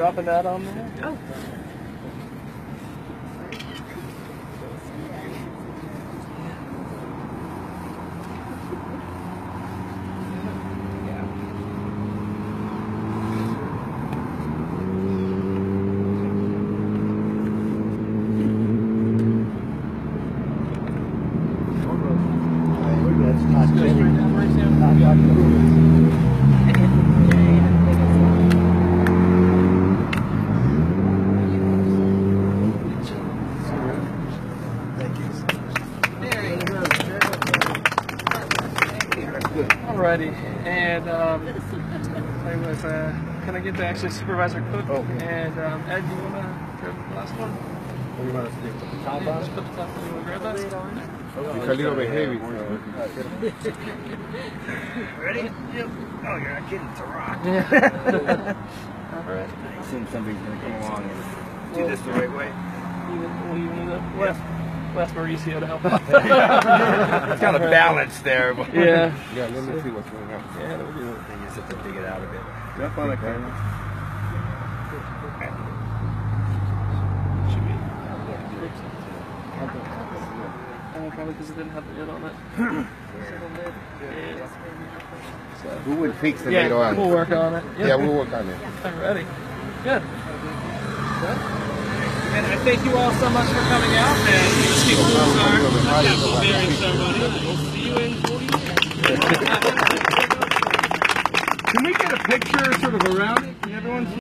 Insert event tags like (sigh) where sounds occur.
dropping that on there? Oh. That's not Goes right down right there. Not Dr. Alrighty, and um, I was, uh, can I get to actually Supervisor Cook? Okay. And um, Ed, you want to grab the last one? What do you want us to do? Top Yeah, on? just put the top on. You want to grab that? It's a little bit heavy. (laughs) Ready? Yep. Oh, you're not kidding. It's a rock. (laughs) Alright. I Assume somebody's gonna come along and do this the right way. Even, well, you need a left, left Mauricio to help (laughs) out. It's kind of balanced there, but yeah. Yeah, let me see what's going on. Yeah, we'll do it. you just have to dig it out a bit. Jump on the camera. Should be. Uh, probably because it didn't have the lid on it. (clears throat) yeah. So, We will fix it yeah, later on. we'll work on it. Yeah, we'll work on it. Alrighty. Good. And I thank you all so much for coming out and Can we get a picture sort of around it? Everyone's